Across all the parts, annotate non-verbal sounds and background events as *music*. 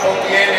sostiene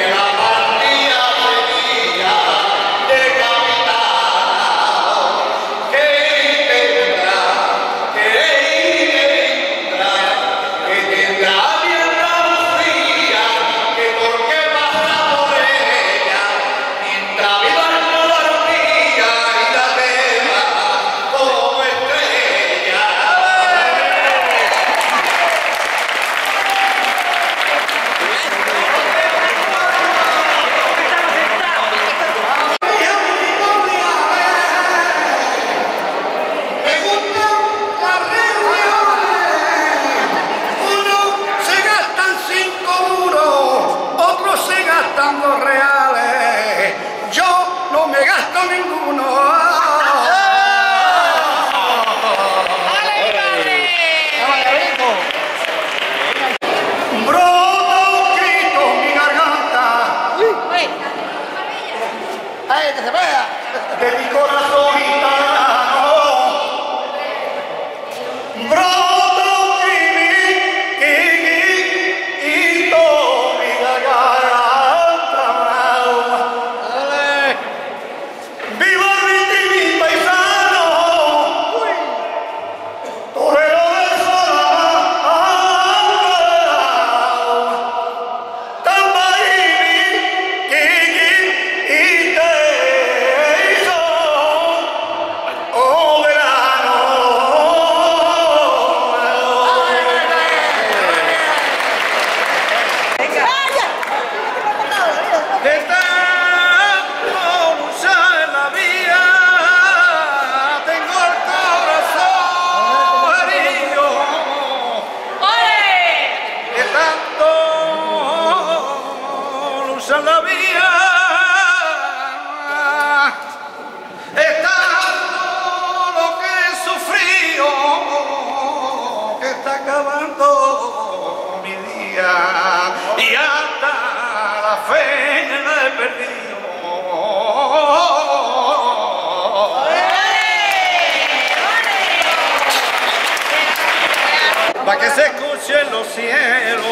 Para que se escuche en los cielos.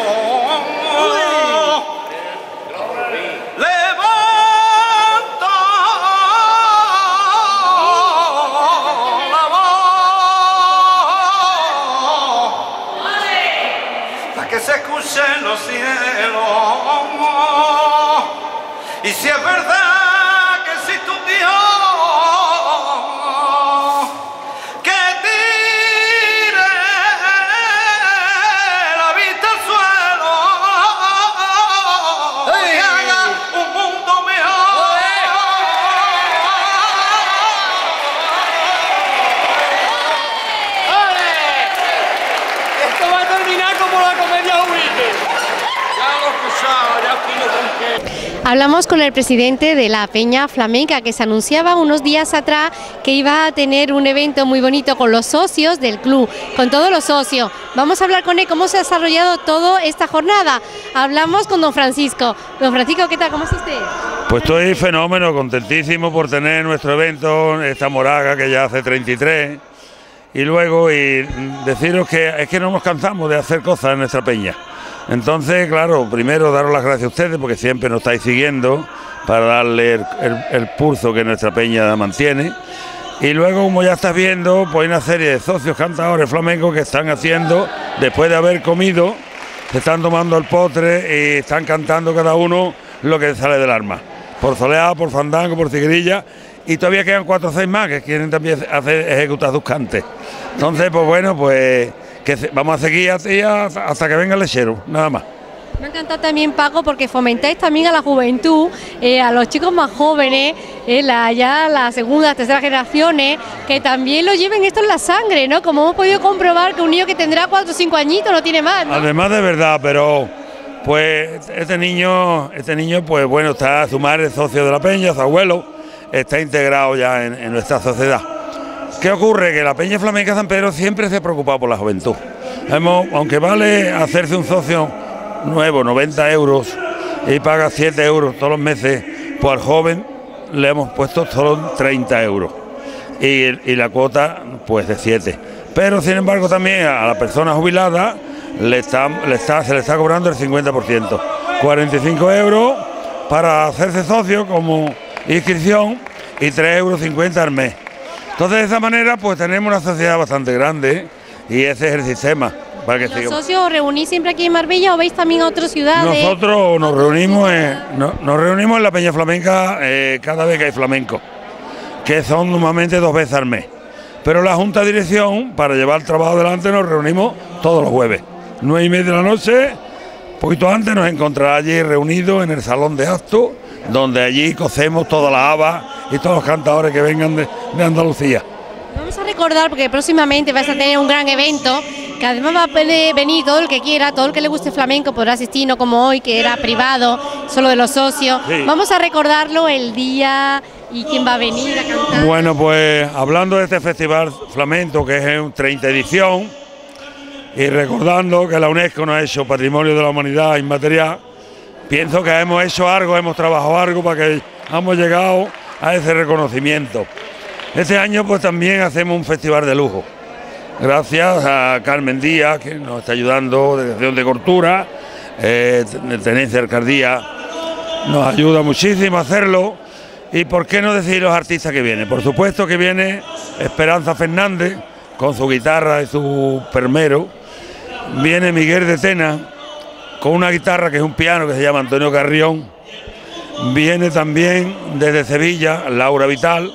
Para que se escuche en los cielos. Y si es verdad Hablamos con el presidente de la Peña Flamenca que se anunciaba unos días atrás que iba a tener un evento muy bonito con los socios del club, con todos los socios. Vamos a hablar con él cómo se ha desarrollado toda esta jornada. Hablamos con don Francisco. Don Francisco, ¿qué tal? ¿Cómo está usted? Pues estoy fenómeno, contentísimo por tener nuestro evento, esta moraga que ya hace 33. Y luego, y deciros que es que no nos cansamos de hacer cosas en nuestra peña. Entonces, claro, primero daros las gracias a ustedes porque siempre nos estáis siguiendo para darle el, pulso que nuestra peña mantiene. Y luego, como ya estás viendo, pues hay una serie de socios cantadores flamencos que están haciendo, después de haber comido, se están tomando el postre y están cantando cada uno lo que sale del arma. Por soleá, por fandango, por cigrilla. Y todavía quedan cuatro o seis más que quieren también hacer ejecutar sus cantes. Entonces, pues bueno, pues que vamos a seguir así hasta que venga el lechero, nada más. Me ha encantado también, Paco, porque fomentáis también a la juventud, eh, a los chicos más jóvenes, eh, la, ya las segundas, terceras generaciones, que también lo lleven esto en la sangre, ¿no? Como hemos podido comprobar que un niño que tendrá cuatro o cinco añitos no tiene más, ¿no? Además de verdad, pero pues este niño, este niño, pues bueno, está su madre socio de la peña, su abuelo, está integrado ya en, en nuestra sociedad. ¿Qué ocurre? Que la Peña Flamenca San Pedro siempre se ha preocupado por la juventud. Hemos, aunque vale hacerse un socio nuevo, 90 euros, y paga 7 euros todos los meses, pues al joven le hemos puesto solo 30 euros. Y, la cuota, pues de 7. Pero sin embargo también a la persona jubilada le está, se le está cobrando el 50%. 45 euros para hacerse socio como inscripción y 3,50 euros al mes. Entonces de esa manera pues tenemos una sociedad bastante grande y ese es el sistema. Para que ¿Los sigamos. socios os reunís siempre aquí en Marbella o veis también a otras ciudades? Nosotros nos reunimos, en, no- nos reunimos en la Peña Flamenca eh, cada vez que hay flamenco, que son normalmente dos veces al mes. Pero la Junta de Dirección, para llevar el trabajo adelante, nos reunimos todos los jueves. Nueve y media de la noche, poquito antes nos encontrará allí reunidos en el salón de actos, donde allí cocemos todas las habas y todos los cantadores que vengan de, de Andalucía. Vamos a recordar porque próximamente vais a tener un gran evento que además va a poder venir todo el que quiera, todo el que le guste flamenco podrá asistir, no como hoy que era privado, solo de los socios. Sí. Vamos a recordarlo el día y quién va a venir a cantar. Bueno, pues hablando de este festival flamenco, que es en 30 edición, y recordando que la UNESCO nos ha hecho Patrimonio de la Humanidad Inmaterial, pienso que hemos hecho algo, hemos trabajado algo para que hemos llegado a ese reconocimiento. Este año pues también hacemos un festival de lujo. Gracias a Carmen Díaz, que nos está ayudando, Dirección de Cultura, eh, Tenencia Alcaldía, nos ayuda muchísimo a hacerlo. Y por qué no decir los artistas que vienen. Por supuesto que viene Esperanza Fernández con su guitarra y su permero. Viene Miguel de Tena con una guitarra que es un piano que se llama Antonio Carrión. Viene también desde Sevilla Laura Vital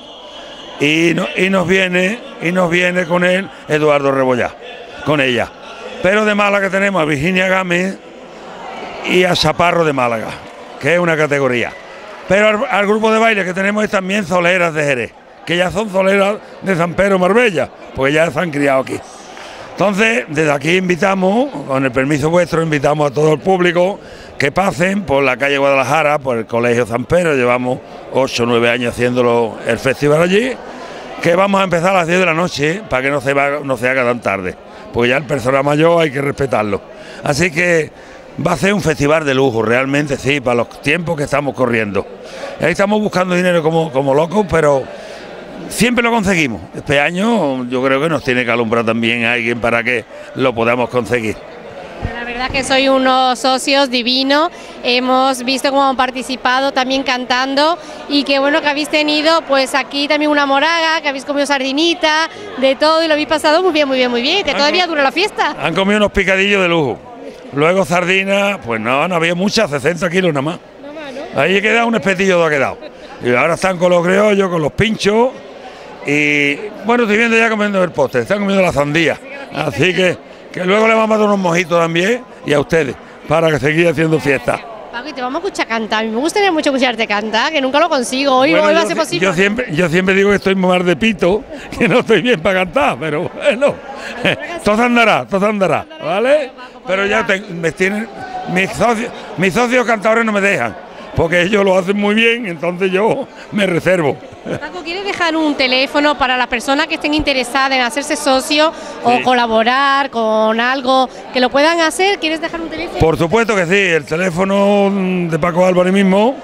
y, no- y nos viene y nos viene con él Eduardo Rebollá, con ella. Pero de Málaga tenemos a Virginia Gámez y a Chaparro de Málaga, que es una categoría. Pero al, al grupo de baile que tenemos es también Zoleras de Jerez, que ya son Zoleras de San Pedro Marbella, porque ya se han criado aquí. Entonces, desde aquí invitamos, con el permiso vuestro, invitamos a todo el público que pasen por la calle Guadalajara, por el Colegio San Pedro, llevamos 8 o 9 años haciéndolo el festival allí, que vamos a empezar a las 10 de la noche para que no se, va- no se haga tan tarde, porque ya el personal mayor hay que respetarlo. Así que va a ser un festival de lujo, realmente sí, para los tiempos que estamos corriendo. Ahí estamos buscando dinero como, como locos, pero siempre lo conseguimos. Este año yo creo que nos tiene que alumbrar también alguien para que lo podamos conseguir. La verdad que soy unos socios divinos, hemos visto cómo han participado también cantando y que bueno que habéis tenido pues aquí también una moraga, que habéis comido sardinita, de todo y lo habéis pasado muy bien, muy bien, muy bien, que todavía dura la fiesta. Han comido unos picadillos de lujo. Luego sardinas, pues no, no había muchas, 60 kilos nada más. Ahí queda un espetillo ha quedado. Y ahora están con los criollos, con los pinchos. Y bueno, estoy viendo ya comiendo el postre, están comiendo la sandía. Así que, que luego le vamos a dar unos mojitos también y a ustedes, para que seguir haciendo fiesta. Paco, y te vamos a escuchar cantar, a mí me gustaría mucho escucharte cantar, que nunca lo consigo, hoy, Bueno, hoy va a ser si- posible. yo siempre, yo siempre digo que estoy más de pito, que no estoy bien para cantar, pero bueno, todo andará, todo andará, ¿vale? Pero ya te- me tienen, mis socios, mis socios cantadores no me dejan, porque ellos lo hacen muy bien, entonces yo me reservo. Paco, ¿quieres dejar un teléfono para las personas que estén interesadas en hacerse socio o colaborar con algo que lo puedan hacer? ¿Quieres dejar un teléfono? Por supuesto que sí, el teléfono de Paco Álvarez mismo,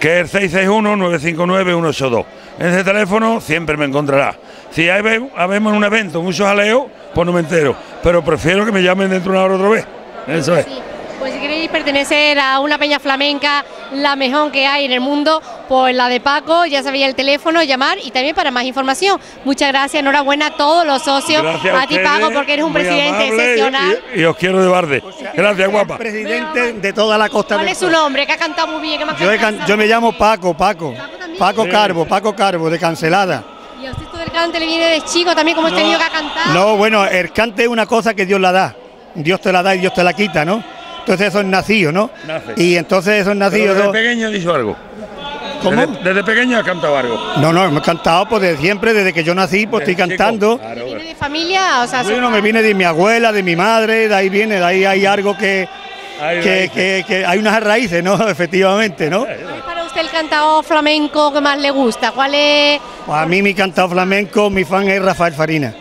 que es el 661-959-182. En ese teléfono siempre me encontrará. Si hay, habemos un evento, mucho jaleo, pues no me entero. Pero prefiero que me llamen dentro de una hora otra vez. Eso es. Sí. Pues si queréis pertenecer a una peña flamenca, la mejor que hay en el mundo, pues la de Paco, ya sabéis el teléfono, llamar y también para más información. Muchas gracias, enhorabuena a todos los socios, Gracias a, ti Paco, porque eres un presidente y- excepcional. Y, y os quiero de barde. Gracias, guapa. Presidente de toda la costa ¿Cuál es su nombre? Que ha cantado muy bien, que me ha Yo, he cantado. can- yo me llamo Paco, Paco. también. Paco Sí. Carbo, Paco Carbo, de Cancelada. Y a usted todo el cante le viene de chico también, como este niño que ha cantado. No, bueno, el cante es una cosa que Dios la da. Dios te la da y Dios te la quita, ¿no? Entonces eso es nacido, ¿no? Nace. Y entonces eso es Pero nacido. desde ¿no? pequeño he dicho algo. ¿Cómo? Desde, desde pequeño has cantado algo. No, no, hemos cantado pues desde siempre, desde que yo nací, pues estoy chico. cantando. Claro, ¿Viene de familia? O sea, Bueno, me viene de mi abuela, de mi madre, de ahí viene, de ahí hay algo que, Hay que, que- que hay unas raíces, ¿no? *laughs* Efectivamente, ¿no? ¿Cuál es para usted el cantado flamenco que más le gusta? ¿Cuál es? Pues a mí mi cantado flamenco, mi fan es Rafael Farina.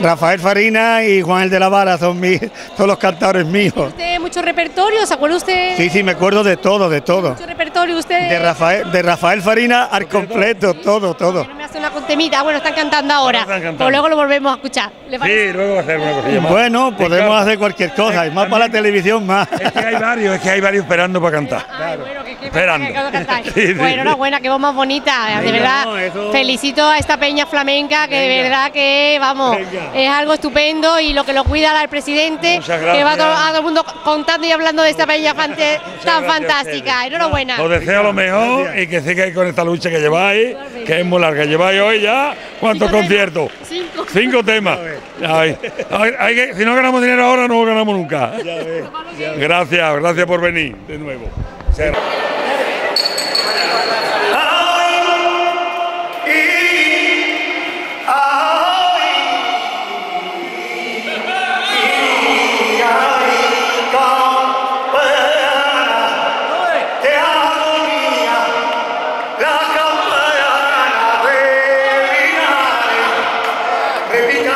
Rafael Farina y Juan el de la Vara son, mis, *laughs* son los cantadores míos. ¿Usted mucho repertorio? ¿Se acuerda usted? Sí, sí, me acuerdo de todo, de todo. Mucho repertorio usted. De Rafael, de Rafael Farina al completo, todo, todo. Una temita. Bueno, están cantando ahora. Están cantando. Pues luego lo volvemos a escuchar. Sí, luego va a hacer una cosilla más. Bueno, podemos Claro. hacer cualquier cosa, y más para la televisión más. Es que hay varios, es que hay varios esperando para cantar. Ay, bueno, que- que- Esperando. que-. *laughs* Sí, sí. Bueno, enhorabuena, qué voz más bonita. De verdad, no, eso- felicito a esta peña flamenca que de verdad que, vamos, Venga. es algo estupendo y lo que lo cuida el presidente, que va a todo, gracias. a todo el mundo contando y hablando de esta peña tan gracias fantástica. Enhorabuena. Os deseo lo mejor y que sigáis con esta lucha que lleváis, que es muy larga. Lleváis hoy ya, ¿cuántos Cinco conciertos? temas. Cinco. Cinco temas. Ay, ay, hay que- si no ganamos dinero ahora, no ganamos nunca. Gracias, gracias por venir de nuevo. Here.